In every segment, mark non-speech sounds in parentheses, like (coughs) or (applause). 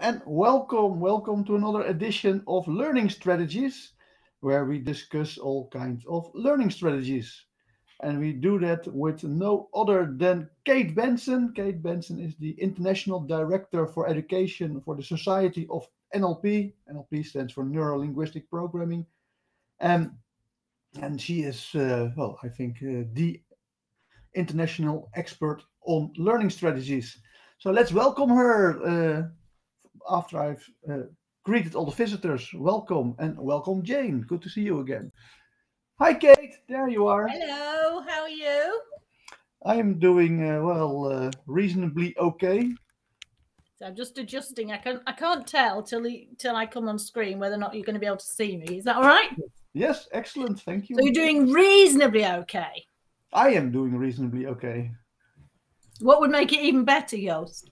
And welcome. Welcome to another edition of Learning Strategies, where we discuss all kinds of learning strategies. And we do that with no other than Kate Benson. Kate Benson is the International Director for Education for the Society of NLP. NLP stands for Neuro Linguistic Programming. And, and she is, uh, well, I think, uh, the international expert on learning strategies. So let's welcome her uh, after I've uh, greeted all the visitors. Welcome and welcome, Jane. Good to see you again. Hi, Kate. There you are. Hello. How are you? I am doing uh, well, uh, reasonably okay. So I'm just adjusting. I can I can't tell till he, till I come on screen whether or not you're going to be able to see me. Is that all right? Yes, excellent. Thank you. So you're doing reasonably okay. I am doing reasonably okay. What would make it even better, Joost?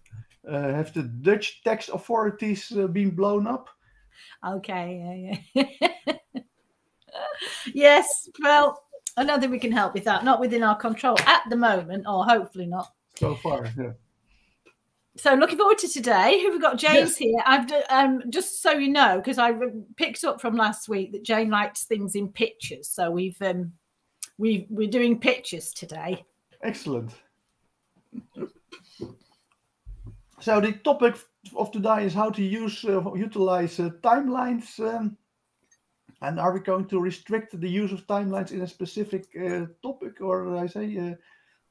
Uh, have the Dutch tax authorities uh, been blown up? Okay. Yeah, yeah. yes. Well, I don't think we can help with that. Not within our control at the moment, or hopefully not. So far, yeah. So looking forward to today. Who we got? James Yes. here. I've um, just so you know, because I picked up from last week that Jane likes things in pictures. So we've um, we we're doing pictures today. Excellent. So the topic of today is how to use uh, utilize uh, timelines. Um, and are we going to restrict the use of timelines in a specific uh, topic, or I say uh,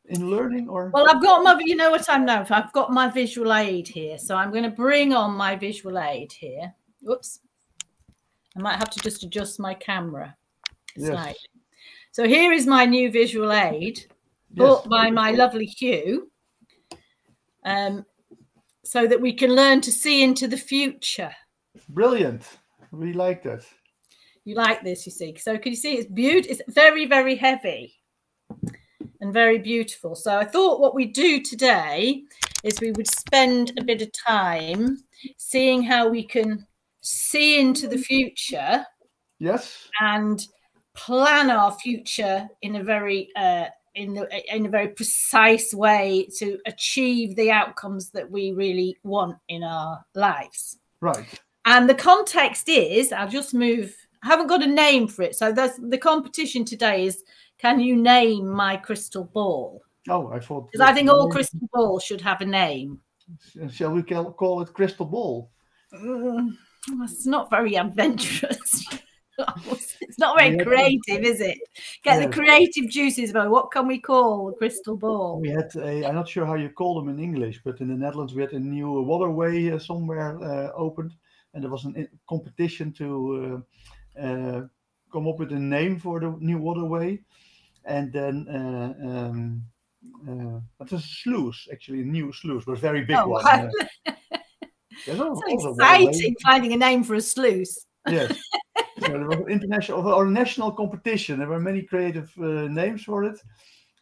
in learning, or Well, I've got my, you know what I'm for? I've got my visual aid here. So I'm going to bring on my visual aid here. Oops. I might have to just adjust my camera Yes. So here is my new visual aid bought by my lovely Hugh. Um, so that we can learn to see into the future. brilliant? We like that. You like this, you see. So can you see it's beautiful? It's very, very heavy and very beautiful. So I thought what we do today is we would spend a bit of time seeing how we can see into the future Yes. and plan our future in a very uh, in the in a very precise way to achieve the outcomes that we really want in our lives. Right. And the context is, I'll just move. I haven't got a name for it. So that's the competition today is can you name my crystal ball? Oh, I thought. Because I think all crystal balls should have a name. Shall we call, call it crystal ball? Mm, It's not very adventurous. (laughs) (laughs) it's not very creative, is it? Get the creative juices going. What can we call a crystal ball? We had a, I'm not sure how you call them in English, but in the Netherlands we had a new waterway uh, somewhere uh, opened, and there was a competition to uh, uh, come up with a name for the new waterway, and then uh, um, uh, a sluice, actually a new sluice, but a very big Oh, one. wow. uh, there's So also a waterway. exciting finding a name for a sluice. Yes. So there was an international or national competition. There were many creative uh, names for it.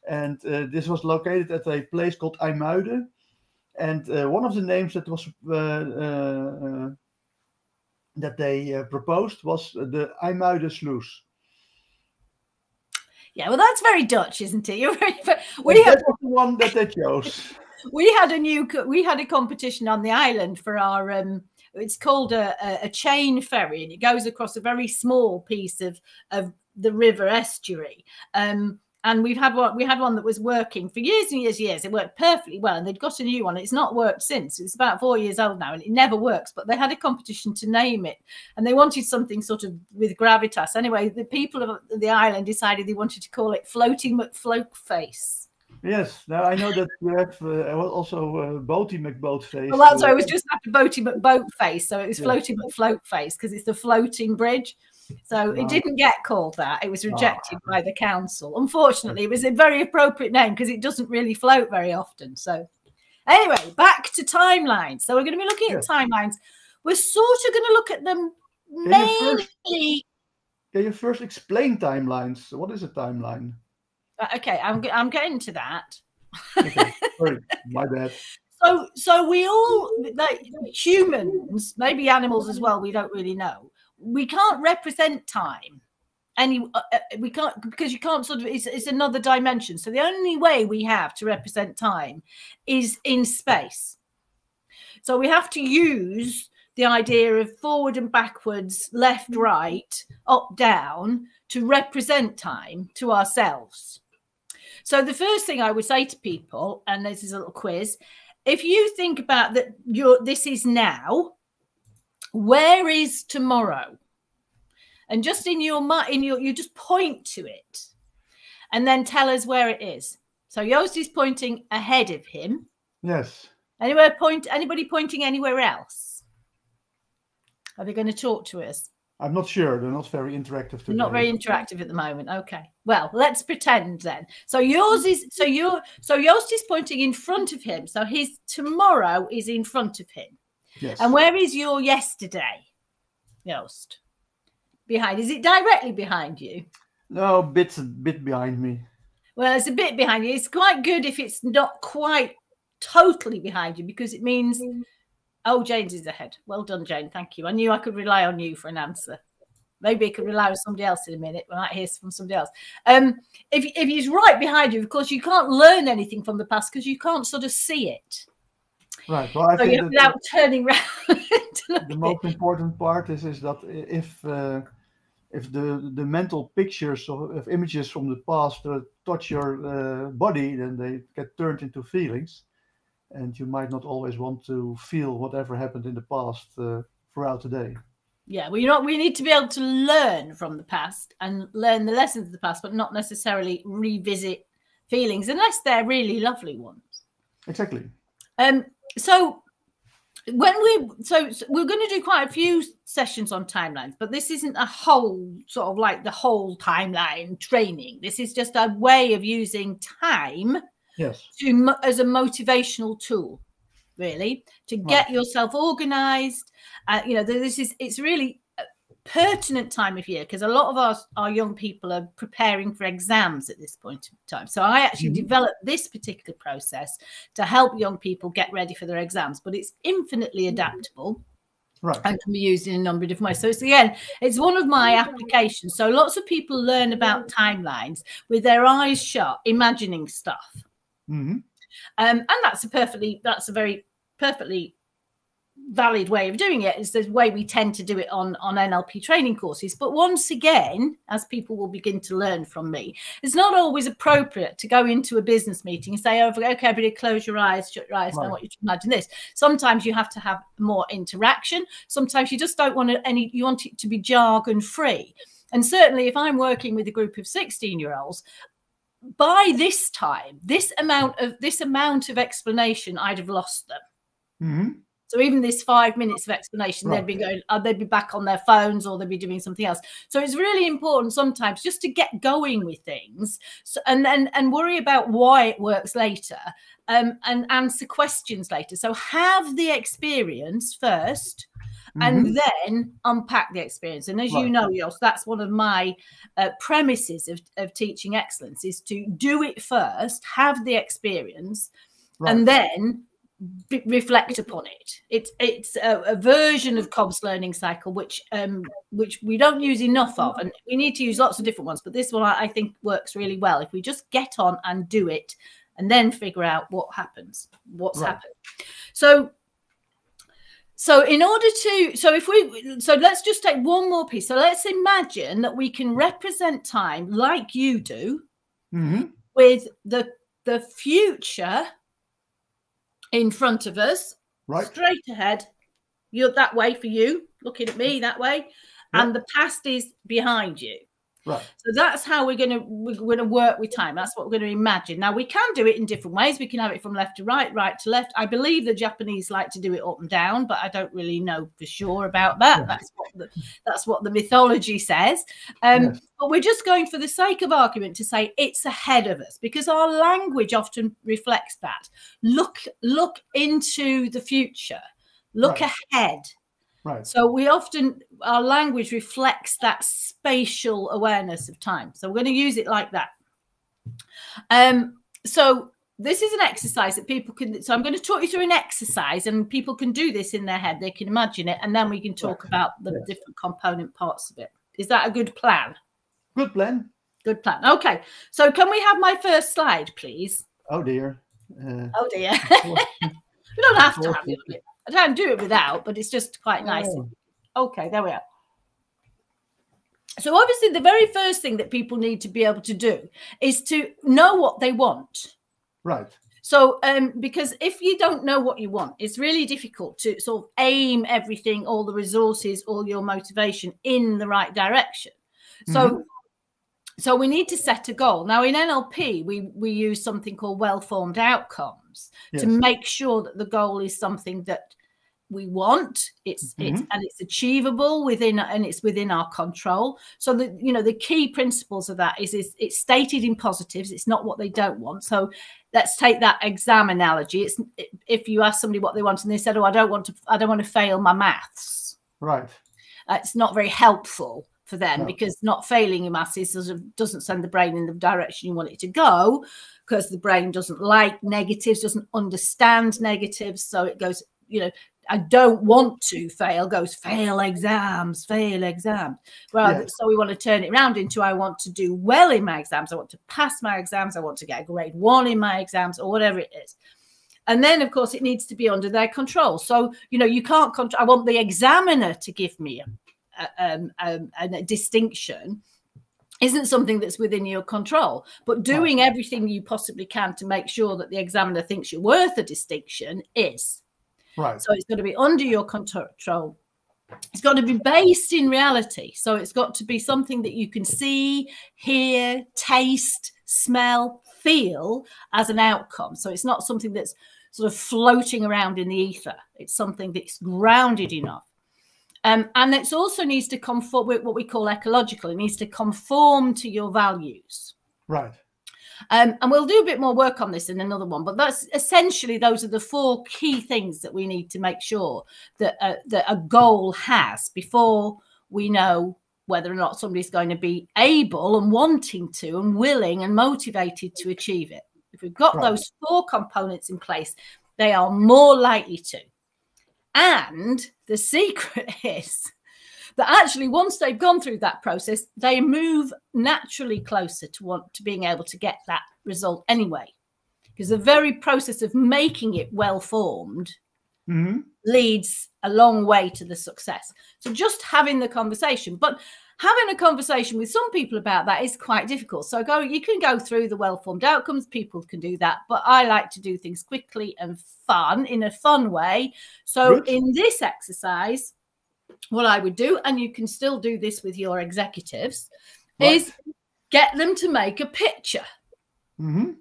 And uh, this was located at a place called IJmuiden. And uh, one of the names that was uh, uh, uh, that they uh, proposed was the IJmuiden Sluice. Yeah, well, that's very Dutch, isn't it? (laughs) You're very, we have that was the one that they chose. (laughs) we had a new we had a competition on the island for our um it's called a, a, chain ferry and it goes across a very small piece of of the river estuary. Um and we've had one we had one that was working for years and years and years. It worked perfectly well and they'd got a new one. It's not worked since. It's about four years old now and it never works but they had a competition to name it. And they wanted something sort of with gravitas. Anyway the people of the island decided they wanted to call it floating mcfloat face Yes. Now I know that you have uh, also uh, Boaty McBoatface. Well, that's why it was just after Boaty McBoat face. So it was Yeah. floating McFloat face because it's the floating bridge. So it didn't get called that. It was rejected by the council. Unfortunately, it was a very appropriate name because it doesn't really float very often. So anyway, back to timelines. So we're going to be looking at timelines. We're sort of going to look at them you first- mainly. Can you first explain timelines? What is a timeline? Okay, I'm, I'm getting to that. Okay. Sorry, (laughs) my bad. So, so we all like humans, maybe animals as well. We don't really know. We can't represent time. Any, uh, uh, we can't because you can't sort of. It's, it's another dimension. So the only way we have to represent time is in space. So we have to use the idea of forward and backwards, left, right, up, down to represent time to ourselves. So the first thing I would say to people, and this is a little quiz, if you think about that, your this is now. Where is tomorrow? And just in your mind, in your, you just point to it, and then tell us where it is. So Joost is pointing ahead of him. Yes. Anywhere point? Anybody pointing anywhere else? Are they going to talk to us? I'm not sure. They're not very interactive. Today. Not very interactive at the moment. Okay. Well, let's pretend then. So yours is so you so Joost is pointing in front of him. So his tomorrow is in front of him. Yes. And where is your yesterday, Joost? Behind? Is it directly behind you? No, bit bit behind me. Well, it's a bit behind you. It's quite good if it's not quite totally behind you because it means Oh, Jane's is ahead. Well done, Jane. Thank you. I knew I could rely on you for an answer. Maybe I could rely on somebody else in a minute. We might hear from somebody else. Um, if, if he's right behind you, of course, you can't learn anything from the past because you can't sort of see it. Right. Well, I so think without turning around. (laughs) the most important part is is that if uh, if the the mental pictures of, of images from the past uh, touch your uh, body, then they get turned into feelings and you might not always want to feel whatever happened in the past uh, throughout the day. Yeah, well, you know, we need to be able to learn from the past and learn the lessons of the past, but not necessarily revisit feelings unless they're really lovely ones. Exactly. Um. So when we so, so we're going to do quite a few sessions on timelines, but this isn't a whole sort of like the whole timeline training. This is just a way of using time yes to as a motivational tool really to get right. yourself organized uh, you know this is it's really a pertinent time of year because a lot of our, our young people are preparing for exams at this point in time so i actually mm-hmm. developed this particular process to help young people get ready for their exams but it's infinitely adaptable Right. and can be used in a number of different ways. So it's again, it's one of my applications. So lots of people learn about timelines with their eyes shut, imagining stuff. Mm-hmm. Um, and that's a perfectly that's a very perfectly valid way of doing. It's the way we tend to do it on on NLP training courses. But once again, as people will begin to learn from me, it's not always appropriate to go into a business meeting and say, "Oh, okay, everybody, close your eyes, shut your eyes. Right. I want you to imagine this." Sometimes you have to have more interaction. Sometimes you just don't want any. You want it to be jargon free. And certainly, if I'm working with a group of 16 year olds, by this time, this amount of this amount of explanation, I'd have lost them. Mm-hmm. So even this five minutes of explanation, right. they'd be going, uh, they'd be back on their phones or they'd be doing something else. So it's really important sometimes just to get going with things, so, and then and, and worry about why it works later, um, and answer questions later. So have the experience first, mm-hmm. and then unpack the experience. And as right. you know, Joost, that's one of my uh, premises of, of teaching excellence is to do it first, have the experience, right. and then b- reflect upon it. It's it's a, a, version of Kolb's learning cycle, which um, which we don't use enough of, and we need to use lots of different ones. But this one I, I think works really well if we just get on and do it, and then figure out what happens, what's right. happened. So so in order to, so if we, so let's just take one more piece. So let's imagine that we can represent time like you do mm-hmm. with the the future in front of us, right, straight ahead. You're that way for you, looking at me that way, yep. and the past is behind you. Right. So that's how we're gonna we're gonna work with time. That's what we're going to imagine. Now we can do it in different ways. We can have it from left to right, right to left. I believe the Japanese like to do it up and down, but I don't really know for sure about that. That's what the, that's what the mythology says. Um. But we're just going for the sake of argument to say it's ahead of us because our language often reflects that. Look look into the future. Look right. ahead Right. So we often our language reflects that spatial awareness of time. So we're going to use it like that. Um, so this is an exercise that people can so i'm going to talk you through an exercise and people can do this in their head. They can imagine it and then we can talk about the different component parts of it. Is that a good plan? Good plan. Good plan. Okay. So can we have my first slide please? Oh dear. Uh, oh dear. (laughs) (laughs) We don't have to have it I don't do it without, but it's just quite nice. Oh. Okay, there we are. So obviously, the very first thing that people need to be able to do is to know what they want. Right. So, um, because if you don't know what you want, it's really difficult to sort of aim everything, all the resources, all your motivation in the right direction. So, Mhm. so we need to set a goal. Now, in NLP, we we use something called well-formed outcomes Yes. to make sure that the goal is something that we want. It's it's Mhm. and it's achievable within and it's within our control. So the you know the key principles of that is is it's stated in positives. It's not what they don't want. So let's take that exam analogy. It's if you ask somebody what they want and they said oh i don't want to i don't want to fail my maths. Right. uh, it's not very helpful for them No. because not failing your maths is sort of doesn't send the brain in the direction you want it to go because the brain doesn't like negatives doesn't understand negatives. So it goes you know i don't want to fail goes fail exams fail exams well so we want to turn it around into i want to do well in my exams i want to pass my exams i want to get a grade one in my exams or whatever it is and then of course it needs to be under their control so you know you can't control i want the examiner to give me a um, um, a distinction isn't something that's within your control. But doing everything you possibly can to make sure that the examiner thinks you're worth a distinction is. Right. So it's got to be under your control. It's got to be based in reality. So it's got to be something that you can see, hear, taste, smell, feel as an outcome. So it's not something that's sort of floating around in the ether. It's something that's grounded enough. Um, and it also needs to conform with what we call ecological. It needs to conform to your values. Right. Um, and we'll do a bit more work on this in another one, but that's essentially those are the four key things that we need to make sure that uh, that a goal has before we know whether or not somebody's going to be able and wanting to and willing and motivated to achieve it. If we've got Right. those four components in place, they are more likely to. And the (laughs) secret is that actually, once they've gone through that process, they move naturally closer to want to being able to get that result anyway. Because the very process of making it well formed hmm leads a long way to the success. So just having the conversation, but having a conversation with some people about that is quite difficult. So go, you can go through the well-formed outcomes. People can do that, but I like to do things quickly and fun in a fun way. So Good. in this exercise, what I would do, and you can still do this with your executives, Right. is get them to make a picture. hmm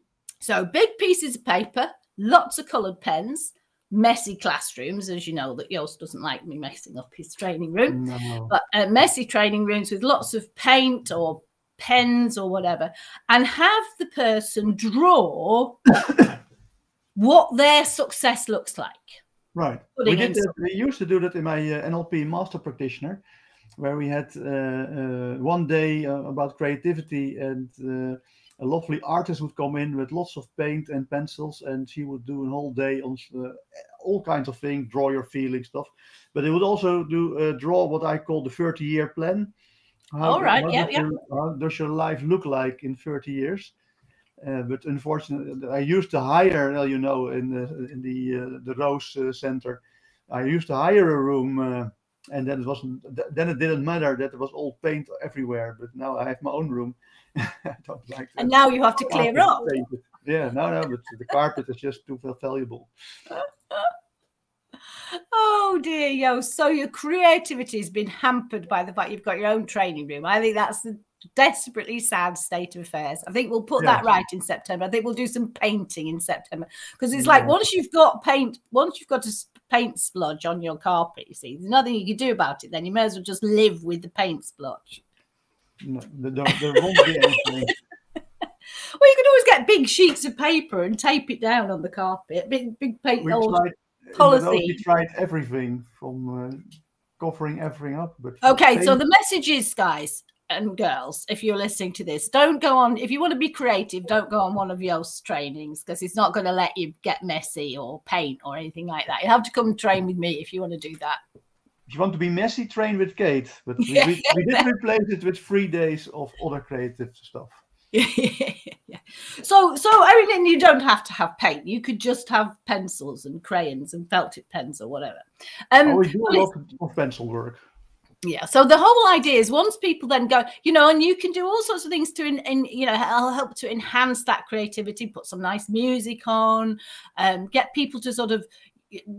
So big pieces of paper, lots of coloured pens, messy classrooms, as you know that Joost doesn't like me messing up his training room, No. but uh, messy training rooms with lots of paint or pens or whatever, and have the person draw (coughs) what their success looks like. Right. We did that. We used to do that in my uh, NLP master practitioner, where we had uh, uh, one day uh, about creativity, and uh, a lovely artist would come in with lots of paint and pencils, and she would do a whole day on uh, all kinds of things, draw your feeling stuff. But they would also do uh, draw what I call the 30 year plan. How, All right, how yeah, does yeah. Your, how does your life look like in 30 years? Uh, but unfortunately, I used to hire, well, you know, in the in the uh, the Rose uh, Center, I used to hire a room, uh, and then it wasn't. th- Then it didn't matter that it was all paint everywhere. But now I have my own room. (laughs) I don't like. And now you have to clear up. painted. Yeah, no, no, but the carpet is just too valuable. (laughs) Oh dear, yo. So your creativity has been hampered by the fact you've got your own training room. I think that's the desperately sad state of affairs. I think we'll put that right in September. I think we'll do some painting in September because it's like once you've got paint, once you've got a paint splodge on your carpet, you see, there's nothing you can do about it. Then you may as well just live with the paint splodge. No, there, won't be anything. (laughs) Well, you can always get big sheets of paper and tape it down on the carpet. Big, big paint. We old- tried. in the road, polythene. We tried everything from uh, covering everything up, but Okay, so the message is, guys and girls, if you're listening to this, don't go on. If you want to be creative, don't go on one of Joost's trainings because it's not going to let you get messy or paint or anything like that. You have to come train with me if you want to do that. If you want to be messy, train with Kate. But we, Yeah. we, we did replace it with three days of other creative stuff. (laughs) yeah. So, so everything you don't have to have paint. You could just have pencils and crayons and felt tip pens or whatever. Um, oh, we do a lot of pencil work. Yeah. So the whole idea is once people then go, you know, and you can do all sorts of things to, in, in you know, help to enhance that creativity. Put some nice music on, um, get people to sort of,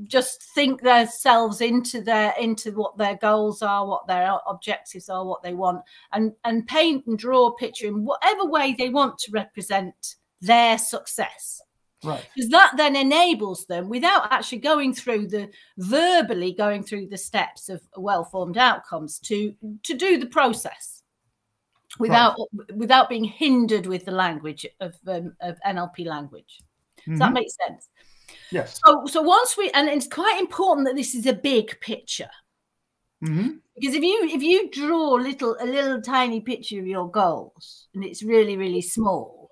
just think themselves into their into what their goals are what their objectives are what they want and and paint and draw a picture in whatever way they want to represent their success right because that then enables them without actually going through the verbally going through the steps of well formed outcomes to to do the process without right. without being hindered with the language of um, of nlp language does mm -hmm. that mm-hmm. make sense Yes. So so once we and it's quite important that this is a big picture. Mm-hmm. Because if you if you draw a little a little tiny picture of your goals and it's really really small,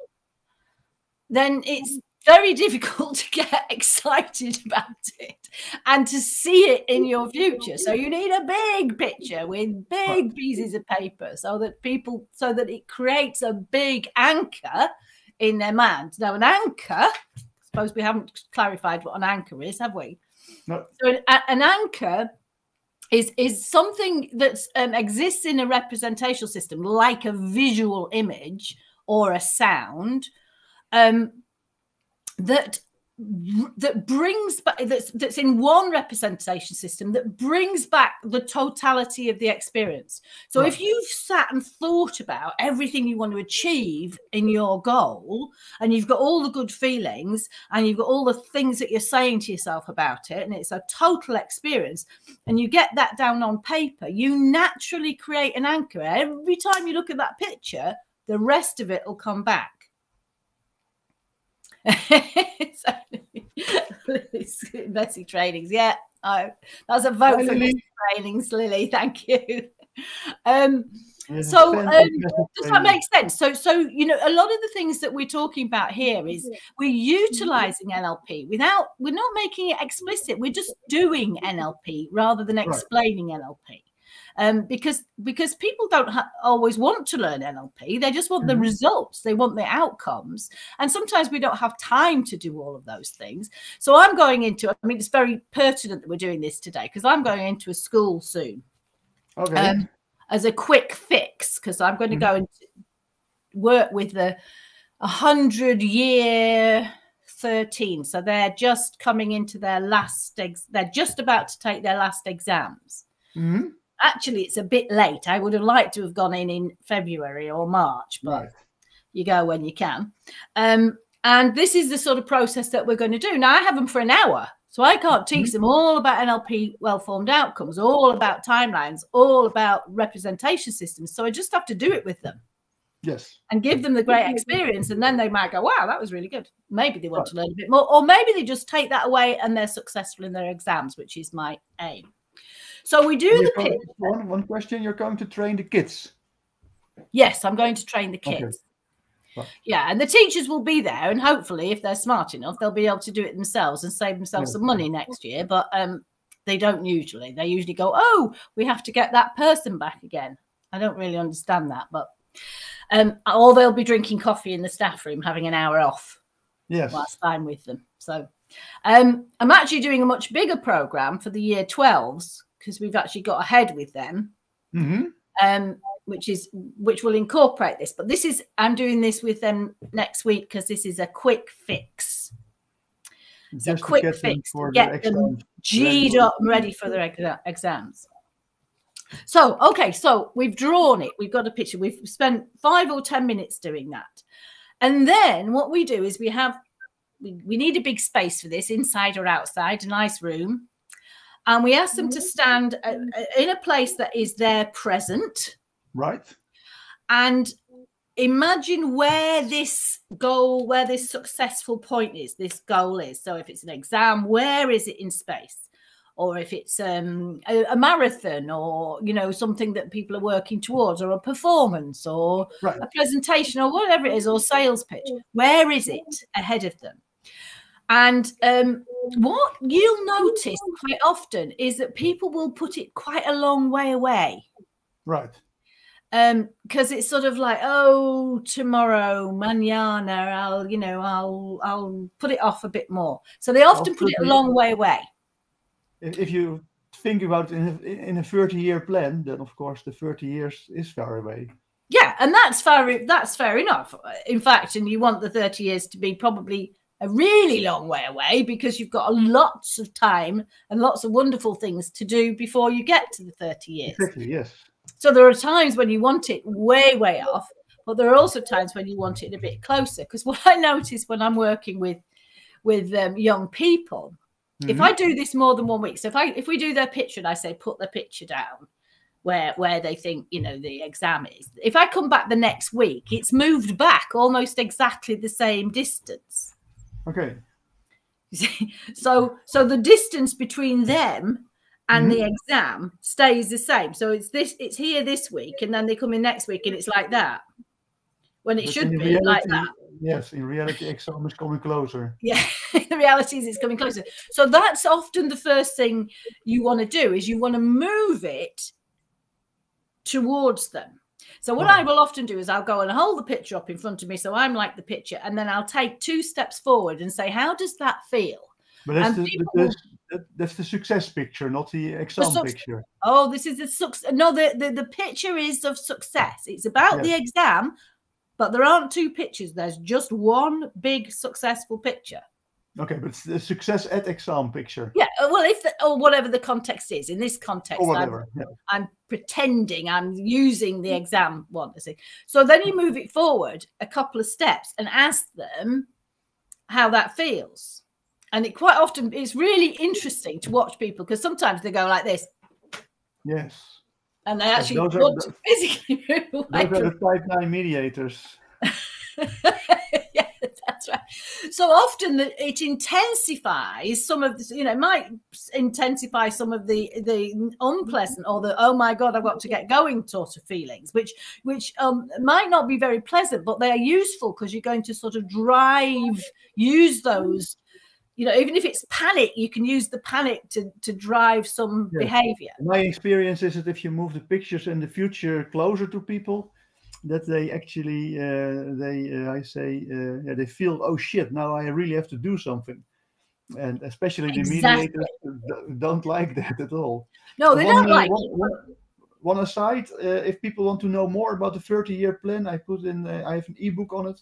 then it's very difficult (laughs) to get (laughs) excited about it and to see it in your future. So you need a big picture with big pieces of paper so that people so that it creates a big anchor in their mind. Now an anchor I suppose we haven't clarified what an anchor is, have we? No. So an, an anchor is is something that um, exists in a representational system, like a visual image or a sound, um, that that brings back that's that's in one representation system that brings back the totality of the experience. So right. if you've sat and thought about everything you want to achieve in your goal and you've got all the good feelings and you've got all the things that you're saying to yourself about it and it's a total experience and you get that down on paper you naturally create an anchor. Every time you look at that picture the rest of it will come back Bessie trainings. Yeah, oh, that's a vote Hi, for Lily. trainings, Lily. Thank you. Um, so um, does that make sense? So, so you know, a lot of the things that we're talking about here is we're utilizing NLP without we're not making it explicit. We're just doing NLP rather than explaining right. NLP um, because because people don't ha- always want to learn NLP. They just want the mm-hmm. results. They want the outcomes, and sometimes we don't have time to do all of those things. So I'm going into. I mean, it's very pertinent that we're doing this today because I'm going into a school soon. Okay. Um, as a quick fix, because I'm going to mm-hmm. go and work with the a hundred year 13 so they're just coming into their last ex- they're just about to take their last exams mm-hmm actually it's a bit late. I would have liked to have gone in in February or March, but right. you go when you can. Um, and this is the sort of process that we're going to do. Now I have them for an hour. So I can't teach mm-hmm. them all about NLP well formed outcomes, all about timelines, all about representation systems. So I just have to do it with them. Yes. And give them the great (laughs) experience. And then they might go, wow, that was really good. Maybe they want right. to learn a bit more. Or maybe they just take that away and they're successful in their exams, which is my aim. So we do the pitch. One, one question you're going to train the kids. Yes, I'm going to train the kids. Okay. Yeah, and the teachers will be there, and hopefully, if they're smart enough, they'll be able to do it themselves and save themselves yeah. some money next year. But um, they don't usually. They usually go, "Oh, we have to get that person back again." I don't really understand that, but um, or they'll be drinking coffee in the staff room, having an hour off. Yes, whilst I'm with them. So um, I'm actually doing a much bigger program for the year 12s because we've actually got ahead with them. Mm-hmm. Um, which is which will incorporate this. But this is I'm doing this with them next week because this is a quick fix. It's Just a quick fix to get them G'd up and ready for their exa- exams. So, okay, so we've drawn it, we've got a picture, we've spent five or 10 minutes doing that. And then what we do is we have, we, we need a big space for this, inside or outside, a nice room and we ask them to stand uh, uh, in a place that is their present. Right. And imagine where this goal, where this successful point is, this goal is. So if it's an exam, where is it in space? Or if it's um, a, a, marathon or, you know, something that people are working towards or a performance or right. a presentation or whatever it is or sales pitch, where is it ahead of them? And um, what you'll notice quite often is that people will put it quite a long way away. Right. um because it's sort of like oh tomorrow mañana i'll you know i'll i'll put it off a bit more so they often put it a long way away if if you think about it in a, in a 30 year plan, then of course the 30 years is far away. yeah and that's fair that's fair enough in fact and you want the 30 years to be probably a really long way away because you've got lots of time and lots of wonderful things to do before you get to the 30 years Exactly, yes. So there are times when you want it way, way off, but there are also times when you want it a bit closer. Because what I notice when I'm working with with um, young people, if Mhm. I do this more than one week, so if I if we do their picture and I say put their picture down where where they think you know the exam is, if I come back the next week, it's moved back almost exactly the same distance. Okay. So so the distance between them and the mm-hmm. exam stays the same. So it's this it's here this week and then they come in next week and it's like that. When it But should be like that. Yes, in reality, exam is coming closer. Yeah. (laughs) the reality is it's coming closer. So that's often the first thing you want to do is you want to move it towards them. So what I will often do is I'll go and hold the picture up in front of me so I'm like the picture and then I'll take two steps forward and say how does that feel? But that's the, the, people- the- that- that's the success picture, not the exam suc- picture. Oh, this is the success. No, the, the the picture is of success. It's about the exam, but there aren't two pictures. There's just one big successful picture. Okay, but it's the success at exam picture Yeah. uh, Well, if the, or whatever the context is. In this context, I'm. Yeah. I'm pretending I'm using the exam one. So then you move it forward a couple of steps and ask them how that feels. And it quite often it's really interesting to watch people because sometimes they go like this Yes. and they actually want the- to (laughs) physically move Those are the type 9 mediators. (laughs) (laughs) that's right. So often that it intensifies some of the, you know, it might intensify some of the the unpleasant or the oh my god, I've got to get going sort of feelings, which which um might not be very pleasant, but they are useful because you're going to sort of drive, use those. You know, even if it's panic, you can use the panic to to drive some behavior. My experience is that if you move the pictures in the future closer to people, that they actually uh, they uh, I say uh, yeah, they feel oh shit now I really have to do something, and especially the Exactly. mediators don't like (laughs) that at all. No, they One, don't like one- one- one aside, uh, if people want to know more about the 30-year plan, I put in uh, I have an ebook on it,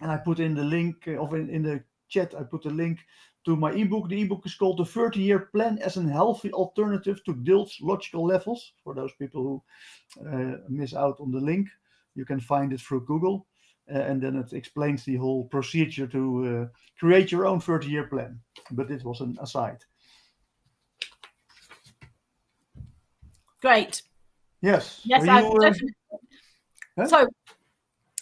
and I put in the link uh, of in, in the chat. I put the link to my ebook. The ebook is called "The 30-Year Plan as a Healthy Alternative to Dilts' Logical Levels." For those people who uh, miss out on the link, you can find it through Google, uh, and then it explains the whole procedure to uh, create your own 30-year plan. But this was an aside. great. Yes. Yes, I uh, definitely. huh? So,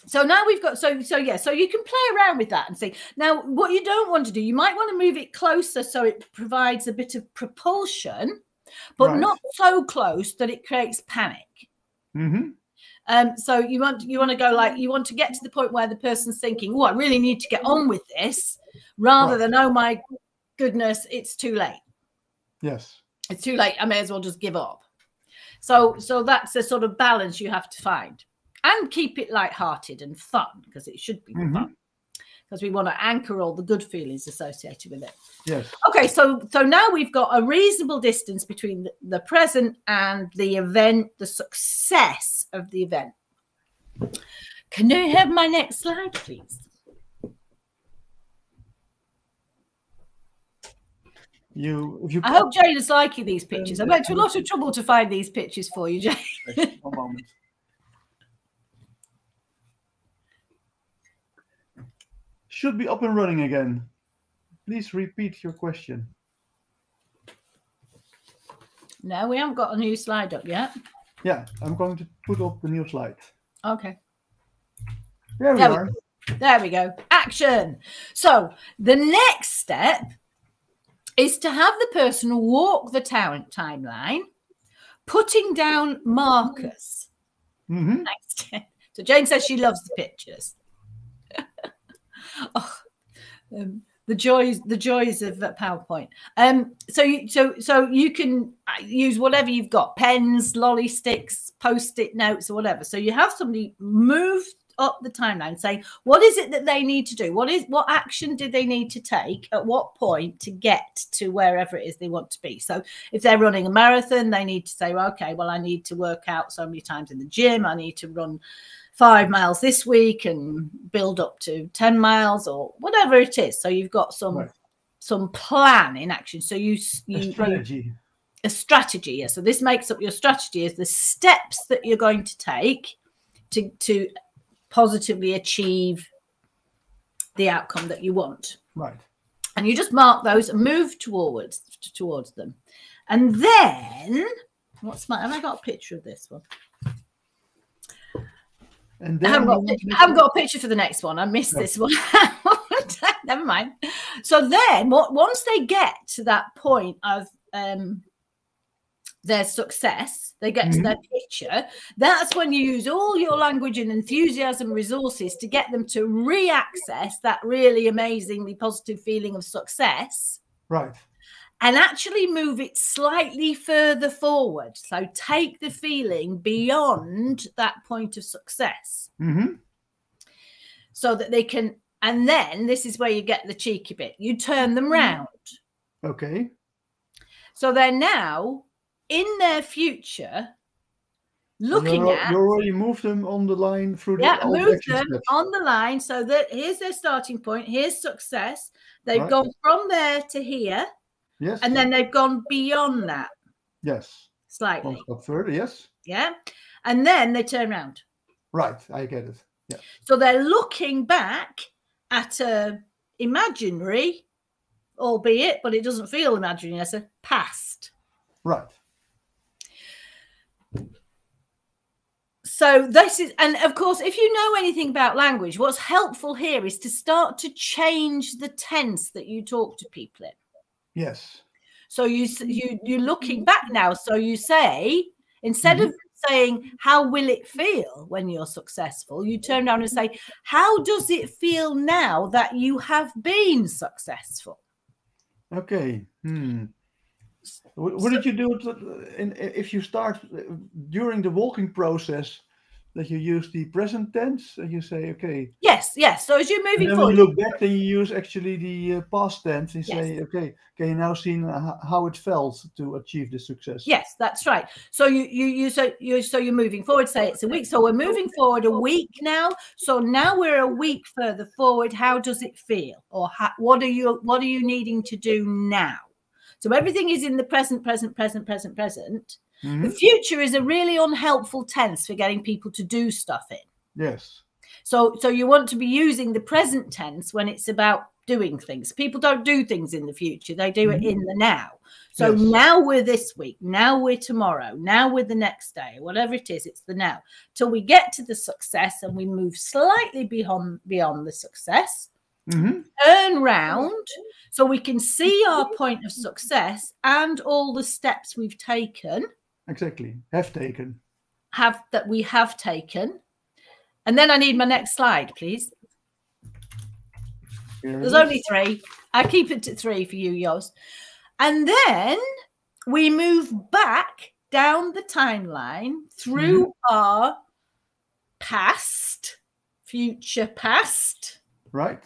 so now we've got so so yeah. So you can play around with that and see. Now, what you don't want to do, you might want to move it closer so it provides a bit of propulsion, but Right. not so close that it creates panic. mhm. Um, so you want you want to go like you want to get to the point where the person's thinking, "Oh, I really need to get on with this," rather Right. than, "Oh my goodness, it's too late." Yes. it's too late i may as well just give up so so that's the sort of balance you have to find and keep it light-hearted and fun because it should be Mhm. fun because we want to anchor all the good feelings associated with it Yes. okay so so now we've got a reasonable distance between the, the present and the event the success of the event can you have my next slide please You. If you. i hope jane is liking these um, pictures i went to a lot of trouble to find these pictures for you jane One moment. Should be up and running again. Please repeat your question. no we haven't got a new slide up yet Yeah, I'm going to put up the new slide. okay There we There we are. There we go. Action. So the next step is to have the person walk the town timeline, putting down markers. hmm Next. So Jane says she loves the pictures. (laughs) oh, um, the joys the joys of uh, powerpoint. Um so you so so you can uh, use whatever you've got pens lolly sticks post-it notes or whatever. So you have somebody move up the timeline saying what is it that they need to do? What is what action did they need to take at what point to get to wherever it is they want to be? So if they're running a marathon they need to say well, okay well i need to work out so many times in the gym. I need to run five miles this week and build up to 10 miles or whatever it is. So you've got some right. some plan in action. So you, you a strategy. You, a strategy, yeah. So this makes up your strategy is the steps that you're going to take to to positively achieve the outcome that you want. Right. And you just mark those and move towards towards them. And then what's my have I got a picture of this one? And I haven't, got, I haven't got a picture for the next one. I missed no. this one. (laughs) Never mind. So then, once they get to that point of um, their success, they get mm-hmm. to their picture. That's when you use all your language and enthusiasm resources to get them to re-access that really amazingly positive feeling of success. Right and actually move it slightly further forward. So take the feeling beyond that point of success. Mm-hmm. So that they can, and then this is where you get the cheeky bit you turn them round. Okay. So they're now in their future looking you're, at. You already moved them on the line through yeah, the move them steps. on the line so that here's their starting point, here's success. They've right. gone from there to here Yes. And then they've gone beyond that. Yes. Slightly. Up further, yes. Yeah. And then they turn around. Right. I get it. Yeah. So they're looking back at a imaginary, albeit, but it doesn't feel imaginary as a past. Right. So this is, and of course, if you know anything about language, what's helpful here is to start to change the tense that you talk to people in. Yes. So you you you're looking back now. So you say instead mm-hmm. of saying how will it feel when you're successful, you turn around and say how does it feel now that you have been successful. Okay. Hmm. What did you do if you start uh, during the walking process? That you use the present tense and you say, okay. Yes, yes. So as you're moving forward, when you look back, then you use actually the uh, past tense and yes. say, okay, can you now see how it felt to achieve the success? Yes, that's right. So you you you so you so you're moving forward. Say it's a week. So we're moving forward a week now. So now we're a week further forward. How does it feel? Or how, what are you what are you needing to do now? So everything is in the present, present, present, present, present Mm-hmm. The future is a really unhelpful tense for getting people to do stuff in. Yes. So so you want to be using the present tense when it's about doing things. People don't do things in the future. They do mm-hmm. it in the now. So yes. now we're this week, now we're tomorrow, now we're the next day, whatever it is, it's the now. Till we get to the success and we move slightly beyond beyond the success. Mm-hmm. Turn round so we can see our point of success and all the steps we've taken Exactly. Have taken. Have that we have taken. And then I need my next slide, please. Here There's only three. I keep it to three for you, Joost. And then we move back down the timeline through mm-hmm. our past, future past. Right.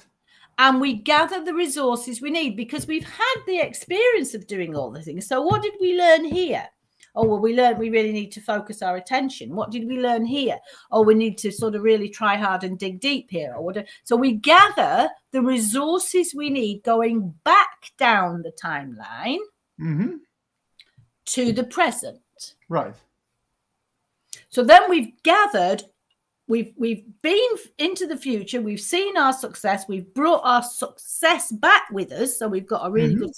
And we gather the resources we need because we've had the experience of doing all the things. So, what did we learn here? Oh well we learned we really need to focus our attention. What did we learn here? Oh we need to sort of really try hard and dig deep here or what so we gather the resources we need going back down the timeline mm-hmm. to the present. Right. So then we've gathered we've we've been into the future we've seen our success we've brought our success back with us so we've got a really mm-hmm. good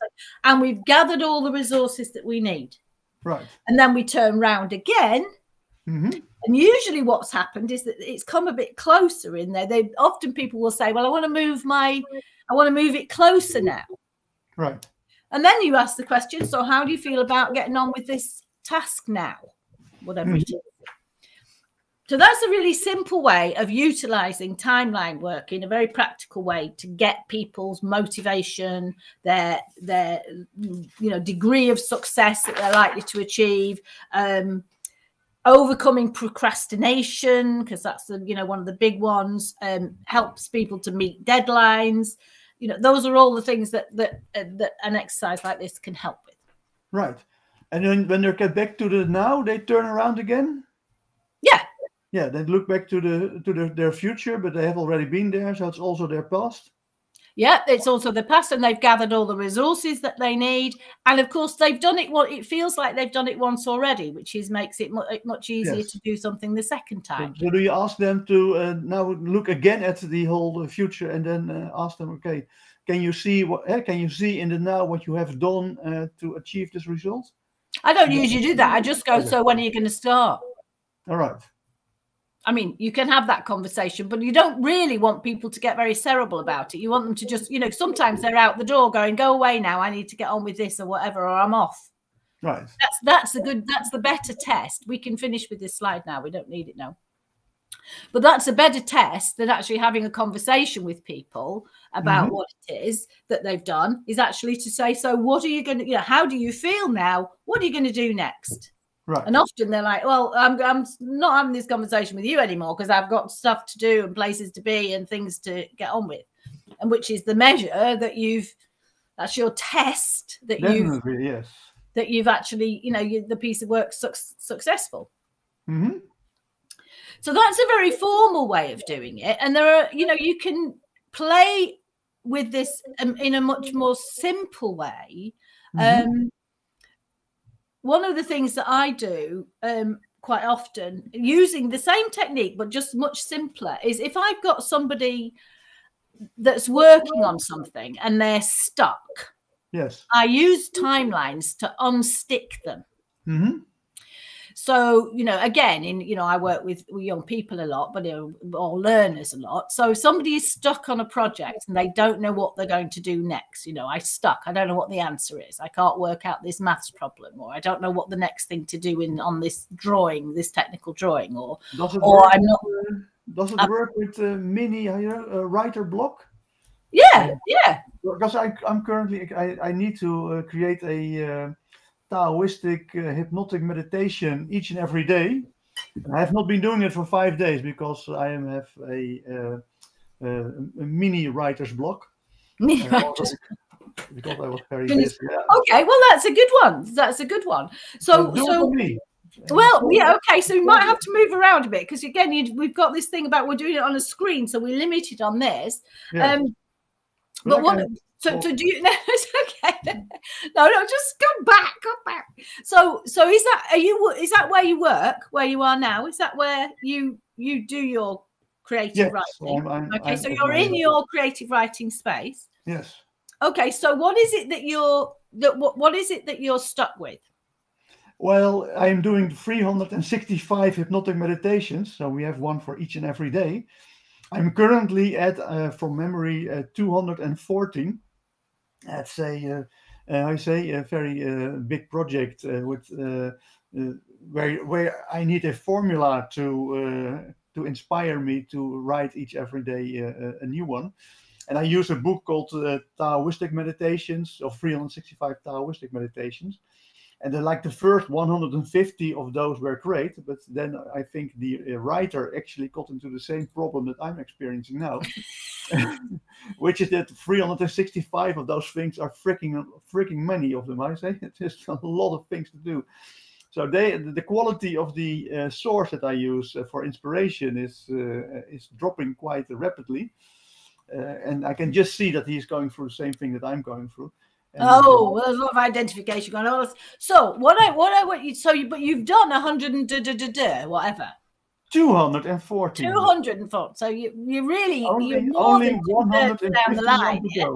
and we've gathered all the resources that we need Right. And then we turn round again. Mm-hmm. And usually what's happened is that it's come a bit closer in there. They often people will say, Well, I want to move my I want to move it closer now. Right. And then you ask the question, so how do you feel about getting on with this task now? Whatever mm-hmm. it is. So that's a really simple way of utilizing timeline work in a very practical way to get people's motivation, their their you know degree of success that they're likely to achieve, um, overcoming procrastination because that's the you know one of the big ones. Um, helps people to meet deadlines. You know those are all the things that that uh, that an exercise like this can help with. Right, and then when they get back to the now, they turn around again yeah they look back to the to the, their future but they have already been there so it's also their past Yeah, it's also the past, and they've gathered all the resources that they need, and of course they've done it. What it feels like they've done it once already, which is makes it mu- much easier Yes. to do something the second time. so do you ask them to uh, now look again at the whole uh, future and then uh, ask them okay can you see what eh, can you see in the now what you have done uh, to achieve this result I don't usually do that. I just go, so when are you going to start? all right I mean, you can have that conversation, but you don't really want people to get very cerebral about it. You want them to just, you know, sometimes they're out the door going, "Go away now. I need to get on with this or whatever, or I'm off." right That's that's the good. That's the better test. We can finish with this slide now. We don't need it now. But that's a better test than actually having a conversation with people about Mhm. what it is that they've done. Is actually to say, "So, what are you going to? You know, how do you feel now? What are you going to do next?" Right And often they're like, "Well, I'm I'm not having this conversation with you anymore because I've got stuff to do and places to be and things to get on with," and which is the measure that you've. That's your test that you've yes that you've actually, you know, you, the piece of work suc successful. hmm So that's a very formal way of doing it. And there are, you know, you can play with this um, in a much more simple way. Mhm. Um, one of the things that I do um, quite often, using the same technique but just much simpler, is if I've got somebody that's working on something and they're stuck, yes I use timelines to unstick them. hmm So, you know, again, in you know, I work with, young people a lot, but you know, or learners a lot. So if somebody is stuck on a project and they don't know what they're going to do next, you know, I stuck. I don't know what the answer is. I can't work out this maths problem, or I don't know what the next thing to do in on this drawing, this technical drawing, or or work, I'm not. does it Uh, work with uh, mini uh, you know, uh, writer block Yeah, yeah. because I, I'm currently I, I need to uh, create a Taoistic uh, hypnotic meditation each and every day. I have not been doing it for five days because I am have a, uh, uh, a mini writer's block. (laughs) because I was very busy. Okay, well, that's a good one. That's a good one. So, so. Well, yeah, okay. So we might have to move around a bit because again, you, we've got this thing about we're doing it on a screen, so we're limited on this. Yeah. Um, But but can- So, so do you? (laughs) No, it's okay. No, no, just come back, come back. So, so is that are you? Is that where you work? Where you are now? Is that where you you do your creative Yes, writing? I'm- I'm- okay, I'm so you're in your creative writing space. Yes. Okay, so what is it that you're that what what is it that you're stuck with? Well, I am doing 365 hypnotic meditations, so we have one for each and every day. I'm currently at, uh, from memory, uh, 214. That's a, uh, uh, I say, a very uh, big project uh, with uh, uh, where where I need a formula to uh, to inspire me to write each every day uh, a- new one. And I use a book called uh, Taoistic Meditations or 365 Taoistic Meditations and then like the first 150 of those were great but then i think the uh, writer actually got into the same problem that i'm experiencing now (laughs) which is that 365 of those things are freaking freaking many of them i say. (laughs) It's just a lot of things to do. So they the quality of the uh, source that i use uh, for inspiration is uh, is dropping quite rapidly. Uh, and i can just see that he's going through the same thing that i'm going through Oh, well, there's a lot of identification going on. So what I what I want you so you but you've done a hundred and da, da, da, da, whatever 214 two hundred and four. So you you really only, you're more only than down the line. yeah?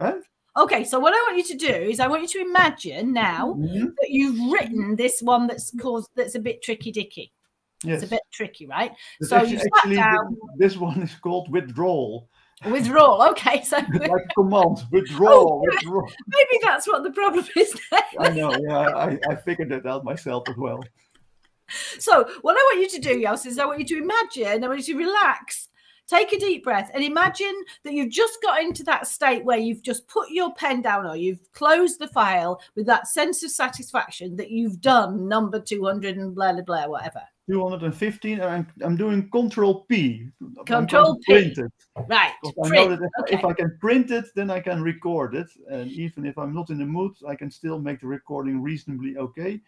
Huh? Okay, so what I want you to do is I want you to imagine now Mhm. that you've written this one that's caused that's a bit tricky dicky. Yes. It's a bit tricky, right? So actu- you sat down. this one is called withdrawal. Withdrawal. Okay, so (laughs) like (laughs) command, oh, withdraw, withdraw. (laughs) maybe that's what the problem is. Then. I know, yeah, I, I figured it out myself as well. so what I want you to do, Joost, is I want you to imagine, I want you to relax, take a deep breath, and imagine that you've just got into that state where you've just put your pen down or you've closed the file with that sense of satisfaction that you've done number 200 and blah blah blah, whatever. 215 and I'm, I'm doing control P. Control P. Print it. Right. I know that if, okay. if I can print it, then I can record it. And even if I'm not in the mood, I can still make the recording reasonably okay.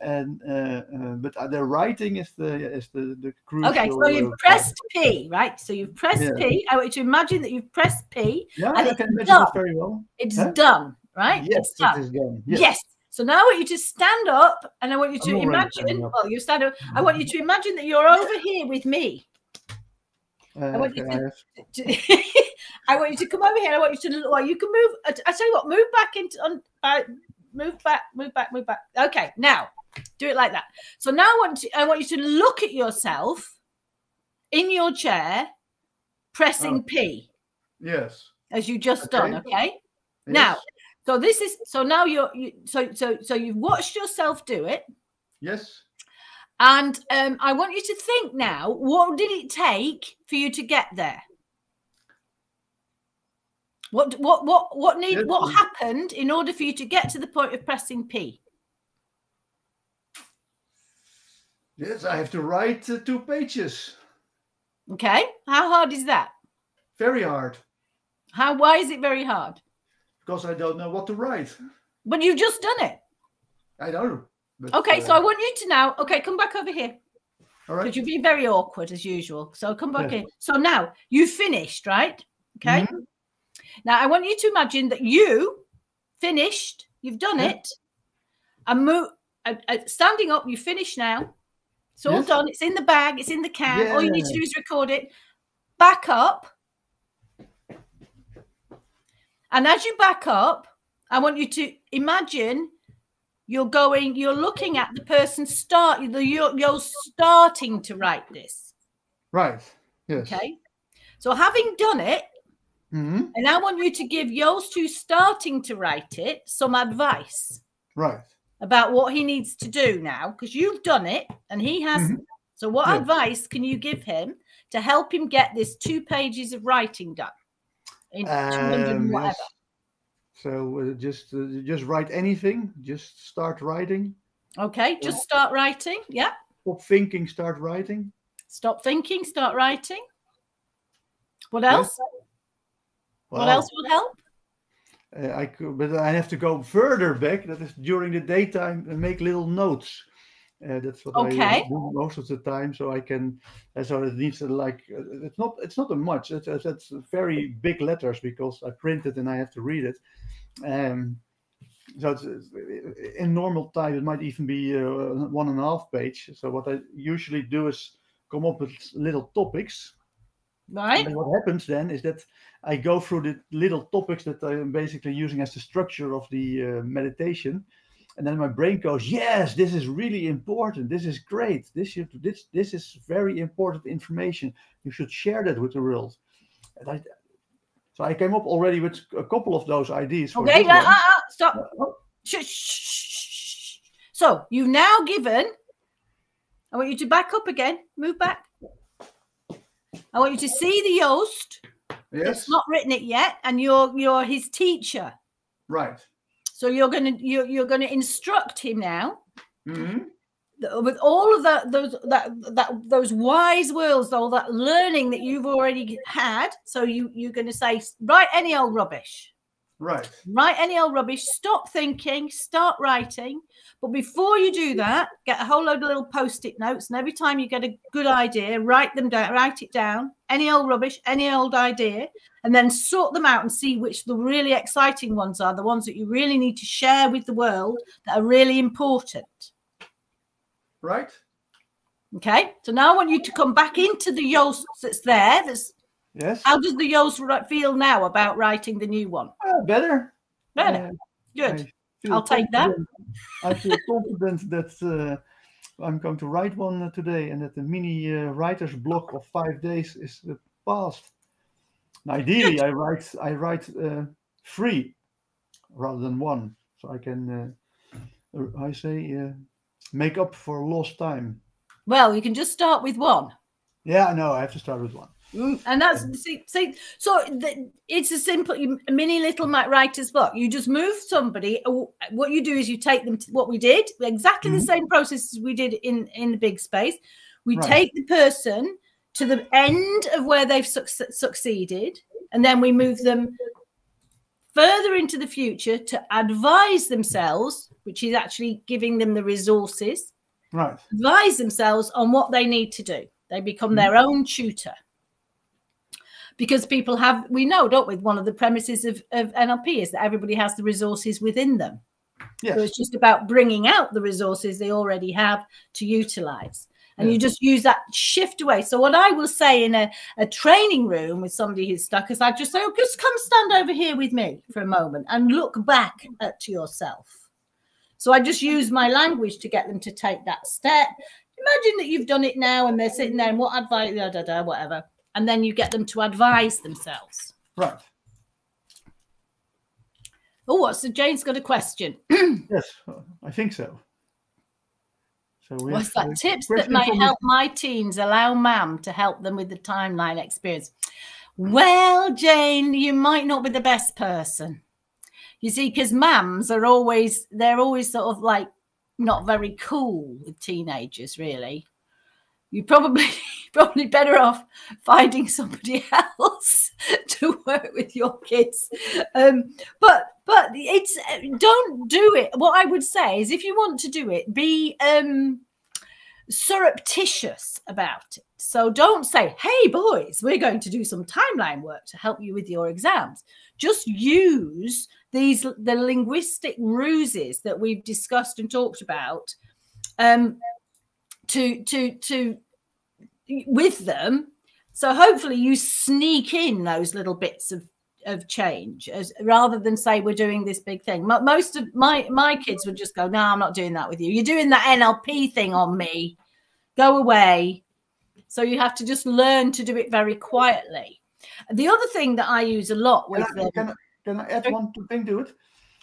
And uh, uh, but uh, the writing is the is the the crucial. Okay, so you've pressed P, right? So you've pressed Yeah. P. I want you to imagine that you've pressed P. Yeah, and I can imagine done. it very well. It's Huh? done, right? Yes, it's done. it is done. Yes. Yes. So now I want you to stand up and I want you I'm to imagine, well, you stand up. I want you to imagine that you're over here with me. Uh, want you I to- To- (laughs) I want you to come over here. I want you to, well, you can move. I I tell you what, move back into, on, uh, move back, move back, move back. Okay, now do it like that. So now I want, to, I want you to look at yourself in your chair, pressing Oh. P yes. as you just done. Okay. Okay. Now, so this is so now you're you, so so so you've watched yourself do it. Yes. And um, I want you to think now, what did it take for you to get there? What what what what need what happened in order for you to get to the point of pressing P? Yes, I have to write uh, two pages. Okay, how hard is that? Very hard How why is it very hard? because I don't know what to write. But you've just done it. I don't know. But, Okay, uh, so I want you to now. Okay, come back over here all right. because you're being very awkward as usual. So come back Yeah. here. So now you finished, right? Okay. Mhm. Now I want you to imagine that you finished, you've done Yeah. it, and move uh, uh, standing up, you finish now. It's all Yes. done, it's in the bag, it's in the can. All you need to do is record it. Back up. And as you back up, I want you to imagine you're going, you're looking at the person start, you're, you're starting to write this. Right. Yes. Okay. So having done it, Mhm. and I want you to give Joost, who's starting to write it, some advice Right. about what he needs to do now, because you've done it and he hasn't. So, what Yeah. advice can you give him to help him get this two pages of writing done in 200 Um, whatever? yes. So uh, just uh, just write anything. Just start writing. Okay, just start writing. Yeah. Stop thinking. Start writing. Stop thinking, start writing. What Yes. Else? What else will help? Uh, I could, but I have to go further back. That is during the daytime and make little notes. Uh, that's what I Okay. uh, do most of the time. So I can. Uh, so it needs to like. Uh, it's not. It's not a much. It's, it's, very big letters because I print it and I have to read it. Um, so it's, it's- in normal time it might even be uh, one and a half page. So what I usually do is come up with little topics Right. and what happens then is that I go through the little topics that I'm basically using as the structure of the uh, meditation, and then my brain goes, "Yes, this is really important. This is great. This should this this is very important information. You should share that with the world." And I, so I came up already with a couple of those ideas. For Okay, uh, uh, uh, stop. Oh, Shh, shh, shh, shh. So you've now given. I want you to back up again. Move back. I want you to see the Joost. yes, It's not written it yet, and you're you're his teacher. right. So you're gonna you're you're gonna instruct him now Mhm. with all of that those that that those wise words, all that learning that you've already had. So you you're gonna say write any old rubbish. Right. write any old rubbish, stop thinking, start writing. But before you do that, get a whole load of little post-it notes, and every time you get a good idea, write them down, write it down, any old rubbish, any old idea, and then sort them out and see which the really exciting ones are, the ones that you really need to share with the world that are really important. Right. Okay, so now I want you to come back into the Joost that's there. That's Yes. how does the ri- feel now about writing the new one? Ah, better. Better, Uh, good. I'll take that. I feel confident that uh, I'm going to write one uh, today and that the mini uh, writer's block of five days is uh, passed. Now, ideally, I write I write uh, three rather than one, so I can uh, uh, I say uh, make up for lost time? Well, you can just start with one. Yeah, no. I have to start with one. Mm, and that's see, see so the, it's a simple mini little writer's book you just move somebody uh, what you do is you take them to what we did exactly mm-hmm. the same process as we did in in the big space we right. take the person to the end of where they've su- succeeded and then we move them further into the future to advise themselves which is actually giving them the resources right advise themselves on what they need to do they become mm-hmm. their own tutor because people have we know don't we one of the premises of, of nlp is that everybody has the resources within them. Yes. so it's just about bringing out the resources they already have to utilize. And you just use that shift away. So what i will say in a, a training room with somebody who's stuck is i just say oh just come stand over here with me for a moment and look back at yourself. So i just use my language to get them to take that step. Imagine that you've done it now and they're sitting there and what advice da, da, da, whatever and then you get them to advise themselves. Right. Oh? So Jane's got a question. (clears throat) yes, I think so. So we What's that? Tips that might help my teens allow MAM to help them with the timeline experience. Well, Jane, you might not be the best person. You see, because MAMs are always, they're always sort of like not very cool with teenagers, really you probably (laughs) probably better off finding somebody (laughs) else to work with your kids. Um, but but it's don't do it. What i would say is if you want to do it be um, surreptitious about it. So don't say hey boys we're going to do some timeline work to help you with your exams. Just use these the linguistic ruses that we've discussed and talked about um, to to to with them. So hopefully you sneak in those little bits of of change as rather than say we're doing this big thing. Most of my my kids would just go no i'm not doing that with you. You're doing that nlp thing on me. Go away. So you have to just learn to do it very quietly. The other thing that i use a lot with can I, can I, can I add one thing to it?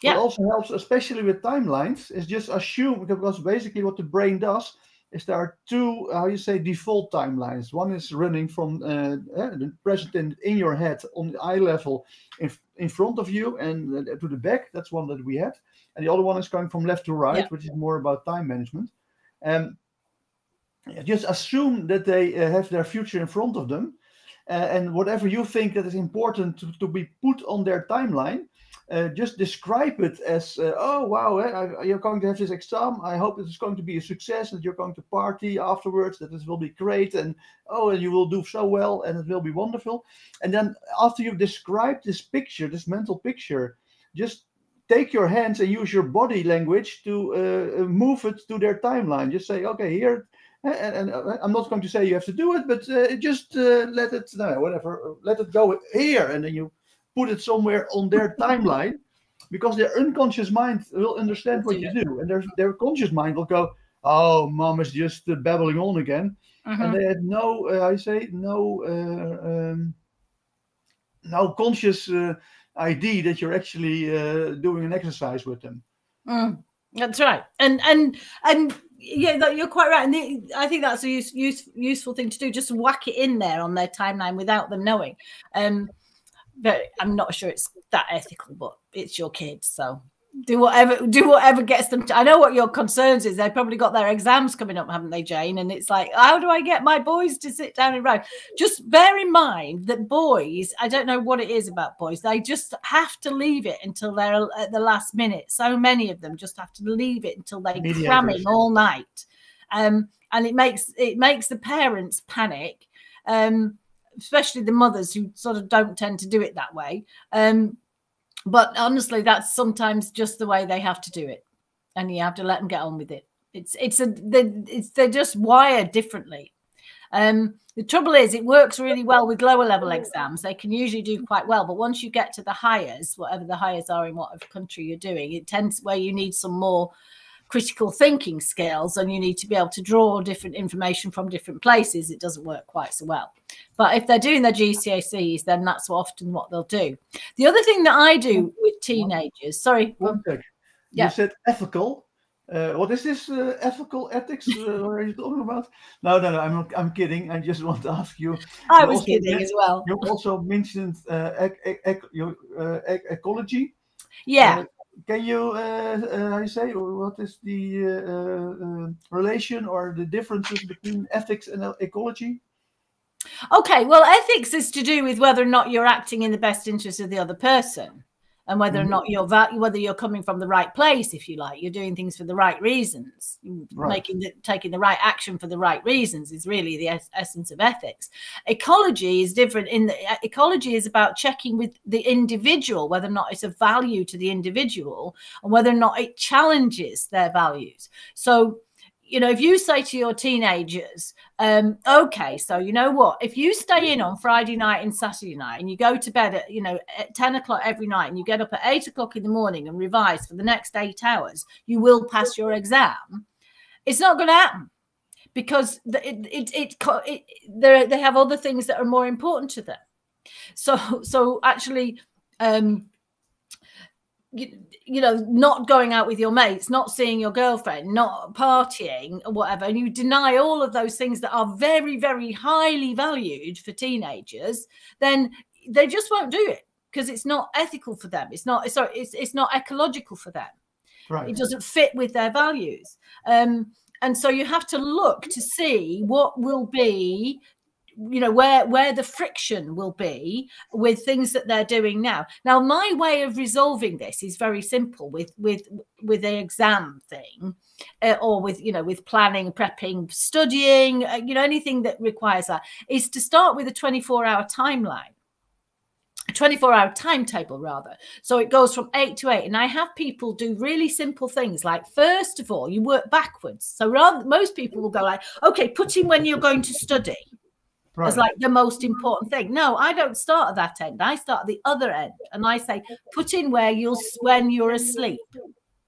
Yeah. What also helps, especially with timelines, is just assume because basically what the brain does is there are two how you say default timelines. One is running from uh, uh, the present in, in your head on the eye level in, in front of you and uh, to the back. That's one that we had, and the other one is going from left to right, yeah. which is more about time management. And just assume that they uh, have their future in front of them, uh, and whatever you think that is important to, to be put on their timeline uh, just describe it as, uh, oh wow, eh, you're going to have this exam. I hope it's going to be a success, and you're going to party afterwards. That this will be great, and oh, and you will do so well, and it will be wonderful. And then after you've described this picture, this mental picture, just take your hands and use your body language to uh, uh move it to their timeline. Just say, okay, here and, and, uh, I'm not going to say you have to do it, but uh, just uh, let it, no, whatever, let it go here, and then you put it somewhere on their timeline because their unconscious mind will understand what you do. And their, their conscious mind will go oh mom is just uh, babbling on again. And mm-hmm. they had no uh, i say no uh, um, no conscious uh, idea that you're actually uh, doing an exercise with them. Mm, that's right. And and and yeah you're quite right. And i think that's a use, use, useful thing to do just whack it in there on their timeline without them knowing. Um but I'm not sure it's that ethical, but it's your kids, so do whatever do whatever gets them to, I know what your concerns is. They've probably got their exams coming up, haven't they, Jane? And it's like, how do I get my boys to sit down and write? Just bear in mind that boys, I don't know what it is about boys, they just have to leave it until they're at the last minute. So many of them just have to leave it until they're Mediators. cramming all night. Um, and it makes it makes the parents panic. Um, especially the mothers who sort of don't tend to do it that way. Um, but honestly, that's sometimes just the way they have to do it, and you have to let them get on with it. It's it's a they, it's they're just wired differently. Um, the trouble is, it works really well with lower level exams. They can usually do quite well, but once you get to the higher,s whatever the higher,s are in whatever country you're doing, it tends where you need some more critical thinking skills and you need to be able to draw different information from different places, it doesn't work quite so well. But if they're doing their GCSEs, then that's often what they'll do. The other thing that I do with teenagers, sorry. One. Yeah. You said ethical. uh, what is this uh, ethical ethics? Uh, (laughs) what are you talking about? No, no, no. I'm not. I'm kidding. I just want to ask you. I was kidding as well. You also mentioned uh, ec- ec- ec- your, uh, ec- ecology. Yeah. Can you uh, uh, how you say what is the uh, uh, relation or the differences between ethics and ecology? Okay, well, ethics is to do with whether or not you're acting in the best interest of the other person, and whether or Mhm. not you're whether you're coming from the right place, if you like, you're doing things for the right reasons, Right. making the, taking the right action for the right reasons is really the es- essence of ethics. Ecology is different. In the e- ecology is about checking with the individual whether or not it's of value to the individual and whether or not it challenges their values. So you know, if you say to your teenagers, um, okay, so you know what, if you stay in on Friday night and Saturday night and you go to bed at, you know, at 10 o'clock every night and you get up at eight o'clock in the morning and revise for the next eight hours, you will pass your exam. It's not going to happen because it, it, it, it, they have other things that are more important to them. So, so actually, um, you, you know, not going out with your mates, not seeing your girlfriend, not partying or whatever, and you deny all of those things that are very, very highly valued for teenagers, then they just won't do it because it's not ethical for them. It's not sorry, it's it's not ecological for them. Right. It doesn't fit with their values. Um, and so you have to look to see what will be you know where where the friction will be with things that they're doing now. Now my way of resolving this is very simple with with with the exam thing uh, or with you know with planning prepping studying uh, you know anything that requires that is to start with a 24 hour timeline. A 24 hour timetable rather. So it goes from 8 to 8 and i have people do really simple things like first of all you work backwards. So rather most people will go like okay put in when you're going to study Right. as like the most important thing. No, I don't start at that end. I start at the other end, and I say, put in where you'll when you're asleep,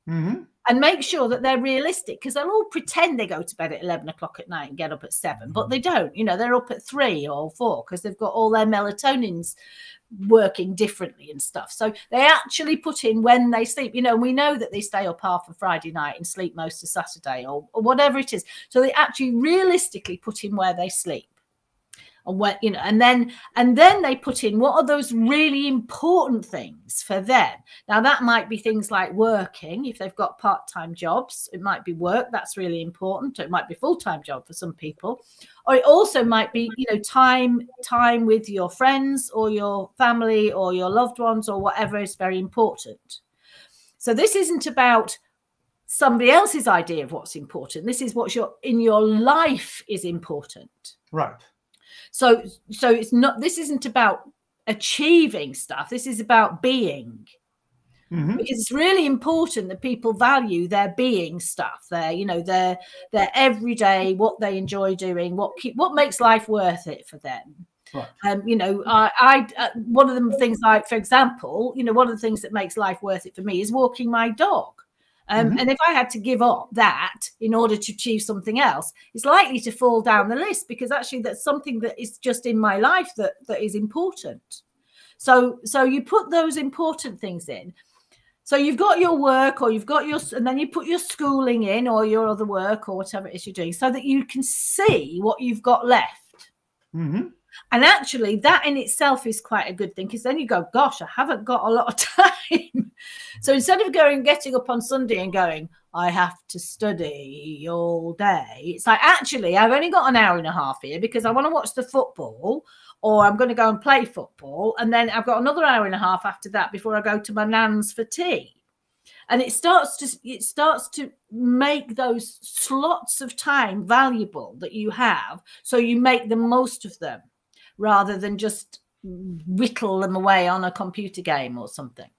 hmm and make sure that they're realistic because they'll all pretend they go to bed at eleven o'clock at night and get up at seven, but they don't. You know, they're up at three or four because they've got all their melatonins working differently and stuff. So they actually put in when they sleep. You know, we know that they stay up half of Friday night and sleep most of Saturday or, or whatever it is. So they actually realistically put in where they sleep and what you know and then and then they put in what are those really important things for them? Now that might be things like working. If they've got part-time jobs it might be work that's really important. It might be full-time job for some people. Or it also might be you know time time with your friends or your family or your loved ones or whatever is very important. So this isn't about somebody else's idea of what's important. This is what's your in your life is important. Right. So so it's not this isn't about achieving stuff. This is about being. Hmm because it's really important that people value their being stuff their you know their their everyday what they enjoy doing what keep, what makes life worth it for them. Right. um you know i i uh, one of the things like for example you know one of the things that makes life worth it for me is walking my dog um, Mhm. And if I had to give up that in order to achieve something else, it's likely to fall down the list because actually that's something that is just in my life that that is important. So so you put those important things in. So you've got your work, or you've got your, and then you put your schooling in, or your other work, or whatever it is you're doing, so that you can see what you've got left. hmm And actually, that in itself is quite a good thing because then you go, gosh, I haven't got a lot of (laughs) time. so instead of going, getting up on Sunday and going, I have to study all day, it's like, actually, I've only got an hour and a half here because I want to watch the football or I'm going to go and play football. And then I've got another hour and a half after that before I go to my nan's for tea. And it starts to it starts to make those slots of time valuable that you have, so you make the most of them rather than just whittle them away on a computer game or something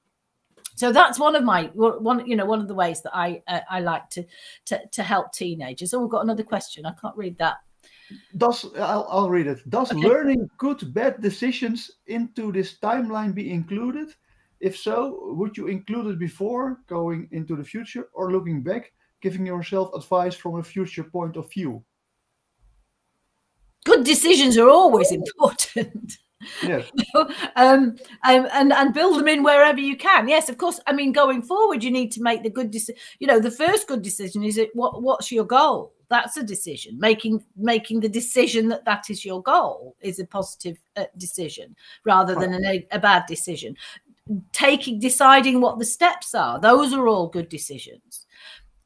so that's one of my one you know one of the ways that i uh, i like to, to to help teenagers oh we've got another question i can't read that Does I'll, I'll read it. Does Okay. learning good bad decisions into this timeline be included? If so, would you include it before going into the future or looking back, giving yourself advice from a future point of view? Good decisions are always important Yes. (laughs) um, and, and and build them in wherever you can. Yes, of course. I mean, going forward, you need to make the good decision. You know, the first good decision is it. What what's your goal? That's a decision. Making making the decision that that is your goal is a positive uh, decision rather than a, a bad decision. Taking deciding what the steps are. Those are all good decisions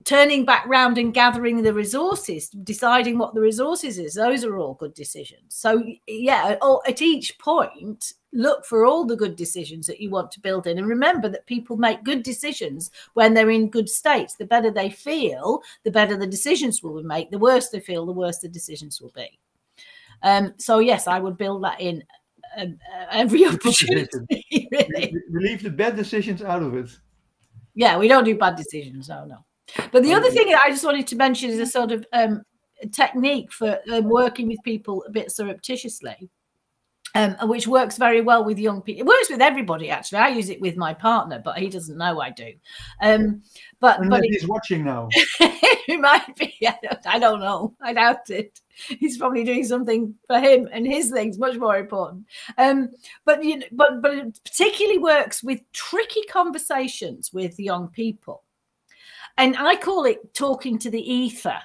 turning back round and gathering the resources, deciding what the resources is, those are all good decisions. So yeah, at each point, look for all the good decisions that you want to build in. And remember that people make good decisions when they're in good states. The better they feel, the better the decisions will be made. The worse they feel, the worse the decisions will be. Um, so yes, I would build that in um, uh, every (laughs) opportunity. really. We leave the bad decisions out of it. Yeah, we don't do bad decisions. Oh no. But the other thing I just wanted to mention is a sort of um, technique for um, working with people a bit surreptitiously. Um, which works very well with young people. It works with everybody, actually. I use it with my partner, but he doesn't know I do. Um, but but he's watching now. (laughs) he might be. (laughs) I don't, I don't, know. I doubt it. He's probably doing something for him and his things much more important. Um, but you know, but but it particularly works with tricky conversations with young people and I call it talking to the ether.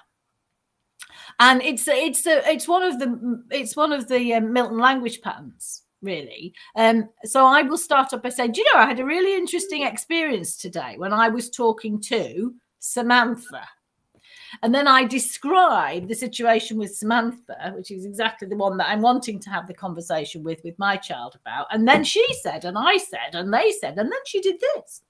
And it's it's a, it's one of the it's one of the um, Milton language patterns really. Um, so I will start up by saying, Do you know, I had a really interesting experience today when I was talking to Samantha. And then I describe the situation with Samantha, which is exactly the one that I'm wanting to have the conversation with with my child about. And then she said, and I said, and they said, and then she did this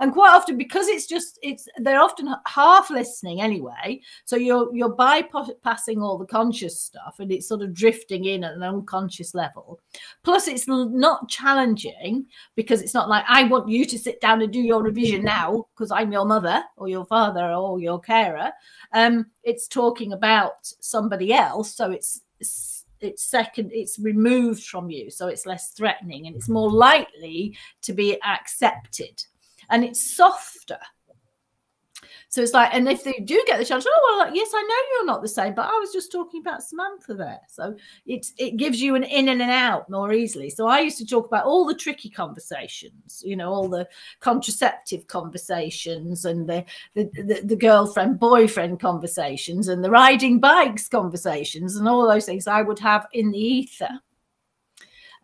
and quite often because it's just it's they're often half listening anyway so you're you're bypassing all the conscious stuff and it's sort of drifting in at an unconscious level. Plus it's not challenging because it's not like i want you to sit down and do your revision (laughs) now because i'm your mother or your father or your carer. Um it's talking about somebody else so it's it's second it's removed from you so it's less threatening and it's more likely to be accepted and it's softer. So it's like, and if they do get the chance, oh well, like, yes, I know you're not the same, but I was just talking about Samantha there. So it it gives you an in and an out more easily. So I used to talk about all the tricky conversations, you know, all the contraceptive conversations and the the, the, the girlfriend boyfriend conversations and the riding bikes conversations and all those things I would have in the ether.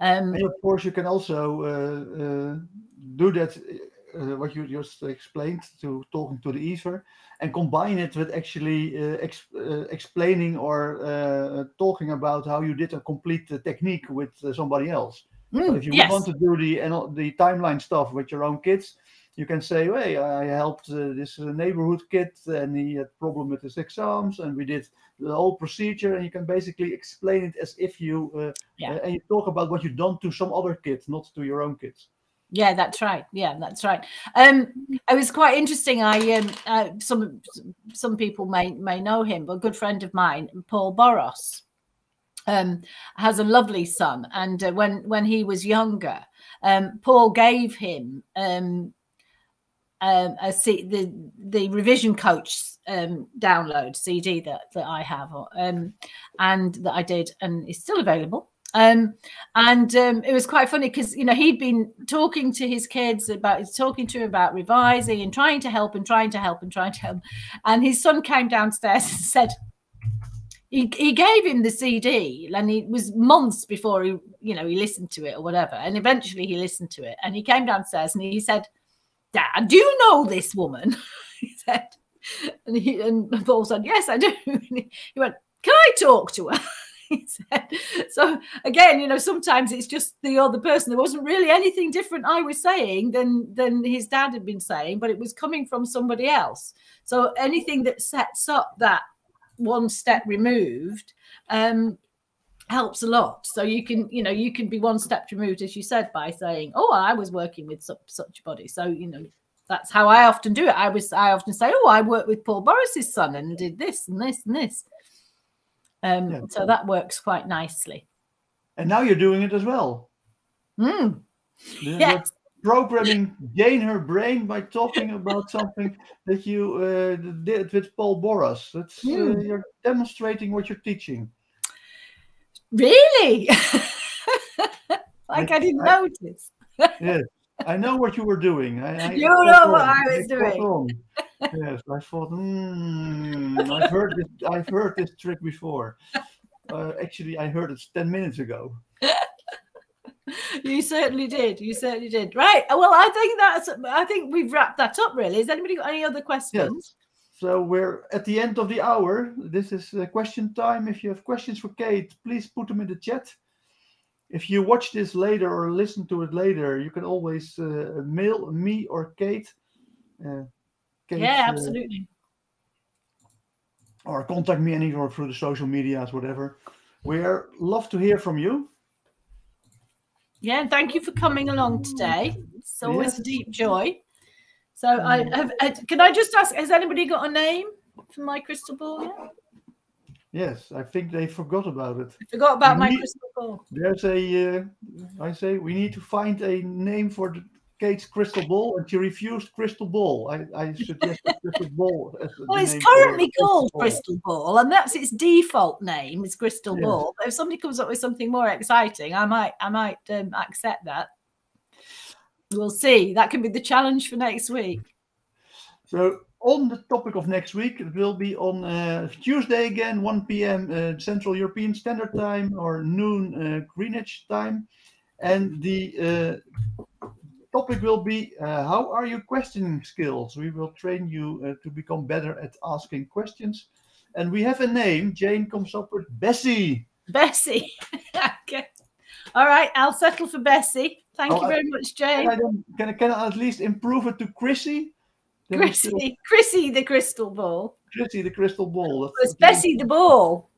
Um, and of course, you can also uh, uh, do that uh, what you just explained to talking to the ether and combine it with actually uh, ex uh, explaining or uh, talking about how you did a complete uh, technique with uh, somebody else. Mm, if you yes. want to do the and the timeline stuff with your own kids, you can say, "Hey, I helped this neighborhood kid, and he had problem with his exams, and we did the whole procedure." And you can basically explain it as if you yeah. and you talk about what you've done to some other kids, not to your own kids. Yeah, that's right. Yeah, that's right. Um, it was quite interesting. I um, uh, some some people may may know him, but a good friend of mine, Paul Boross, um, has a lovely son, and uh, when when he was younger, um, Paul gave him um, um, a C, the the revision coach um, download CD that that I have, um, and that I did, and is still available. Um, and um, it was quite funny because you know he'd been talking to his kids about talking to him about revising and trying to help and trying to help and trying to help. And his son came downstairs (laughs) and said he, he gave him the CD and it was months before he you know he listened to it or whatever. And eventually he listened to it and he came downstairs and he said, "Dad, do you know this woman?" (laughs) he said, and he and Paul said, "Yes, I do." (laughs) he went, "Can I talk to her?" (laughs) said. So again, you know, sometimes it's just the other person. There wasn't really anything different I was saying than than his dad had been saying, but it was coming from somebody else. So anything that sets up that one step removed um, helps a lot. So you can, you know, you can be one step removed, as you said, by saying, "Oh, I was working with such, such a body." So you know, that's how I often do it. I was, I often say, "Oh, I worked with Paul Boross's son and did this and this and this." Um, yeah. So that works quite nicely. And now you're doing it as well. Mm. Yes. Programming Jane her brain by talking about something that you uh, did with Paul Boross. That's mm. uh, hmm. you're demonstrating what you're teaching. Really? (laughs) like I didn't I- notice. (laughs) yes, I know what you were doing. I, I You know what. I was doing. (laughs) yes, I thought, hmm, I've heard this. I've heard this trick before. Uh, actually, I heard it ten minutes ago. You certainly did. You certainly did. Right. Well, I think that's. I think we've wrapped that up. Really. Has anybody got any other questions? So we're at the end of the hour. This is uh, question time. If you have questions for Kate, please put them in the chat. If you watch this later or listen to it later, you can always uh, mail me or Kate. Uh, Kate, Yeah, uh, absolutely. or contact me anywhere through the social medias, whatever. We're love to hear from you. Yeah, and thank you for coming along today. It's always Yes. a deep joy. So I have. uh, Can I just ask? Has anybody got a name for my crystal ball? Yet? Yes, I think they forgot about it. I forgot about my Me- crystal ball. There's a, uh, I say, we need to find a name for the Kate's crystal ball, and she refused crystal ball. I, I (laughs) suggested crystal ball. Well, it's currently called ball. Crystal Ball, and that's its default name is Crystal Yes. Ball. But if somebody comes up with something more exciting, I might, I might um, accept that. We'll see. That can be the challenge for next week. So on the topic of next week, it will be on uh, Tuesday again, 1 p.m. Uh, Central European Standard Time or noon uh, Greenwich time, and the uh, topic will be uh, how are your questioning skills? We will train you uh, to become better at asking questions, and we have a name. Jane comes up with Bessie. Bessie. (laughs) okay. All right, I'll settle for Bessie. Thank Oh, you I- very much, Can Jane. I, can, I, can I at least improve it to Chrissy? Then we still- Chrissy, Chrissy the crystal ball. Chrissy the crystal ball. It's That's- Bessie the ball.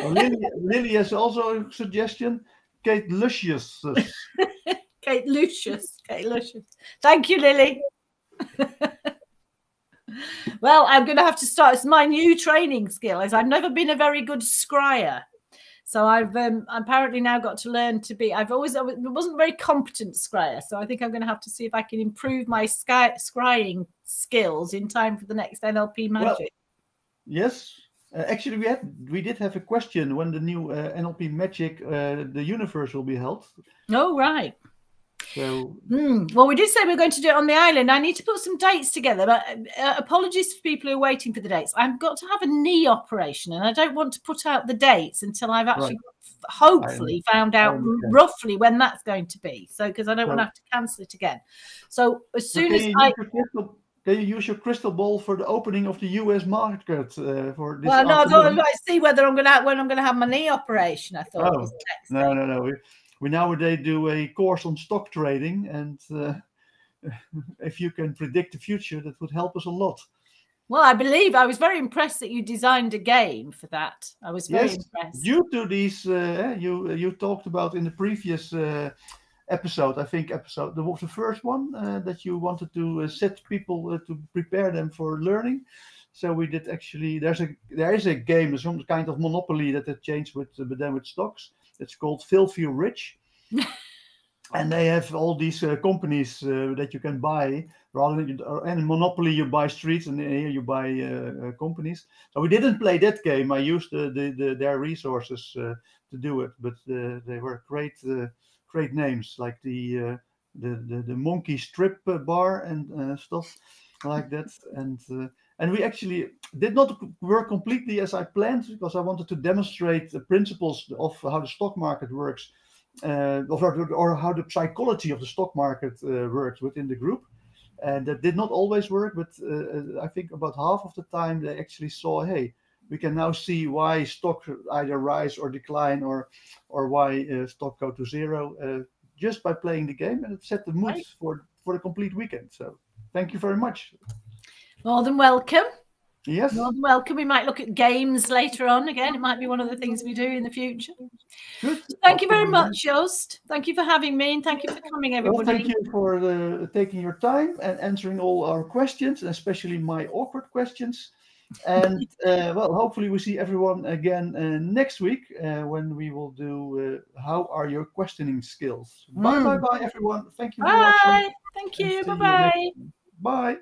Oh, Lily, Lily has also a suggestion. Kate Lucius. (laughs) Kate Lucius. Kate Lucius. Thank you, Lily. (laughs) well, I'm going to have to start. It's my new training skill. Is I've never been a very good scryer, so I've um, apparently now got to learn to be. I've always I wasn't a very competent scryer, so I think I'm going to have to see if I can improve my sky, scrying skills in time for the next NLP Magic. yes. Uh, actually, we had we did have a question when the new uh, NLP Magic uh, the universe will be held. oh right. So Hmm. Well, we did say we are going to do it on the island. I need to put some dates together, but uh, apologies for people who are waiting for the dates. I've got to have a knee operation, and I don't want to put out the dates until I've actually, hopefully, found out roughly when that's going to be. So, because I don't want to have to cancel it again. So, as soon as I, use your crystal, can you use your crystal ball for the opening of the U.S. market uh, for this well, no, I thought afternoon? I'd see whether I'm going to when I'm going to have my knee operation. I thought Oh, was the next No, no, no. We, nowadays do a course on stock trading, and uh, (laughs) if you can predict the future, that would help us a lot. Well, I believe I was very impressed that you designed a game for that. I was very Yes, impressed. due to these uh, you you talked about in the previous uh, episode i think episode the, was the first one uh, that you wanted to uh, set people uh, to prepare them for learning so we did actually there's a there is a game some kind of monopoly that they changed with but then with stocks it's called filthy rich. (laughs) And they have all these uh, companies uh, that you can buy rather than uh, and in monopoly you buy streets and here you buy uh, uh, companies. So we didn't play that game. I used the, the their resources uh, to do it but uh, they were great uh, great names like the uh, the, the the monkey strip bar and uh, stuff like that. And and we actually did not work completely as i planned because i wanted to demonstrate the principles of how the stock market works uh, or, or how the psychology of the stock market uh, works within the group. And that did not always work, but uh, I think about half of the time they actually saw, hey, we can now see why stock either rise or decline, or or why uh, stock go to zero uh, just by playing the game, and it set the mood Right. for for the complete weekend. So thank you very much. More than welcome. Yes, More than welcome. We might look at games later on again. It might be one of the things we do in the future. good. Thank you very much, Joost. Thank you for having me and thank you for coming, Well, everybody. thank you for uh, taking your time and answering all our questions, especially my awkward questions. And (laughs) uh, well, hopefully we see everyone again uh, next week uh, when we will do uh, how are your questioning skills. Bye Mm. bye bye everyone. Thank you. Bye. Thank you. Bye bye. Bye.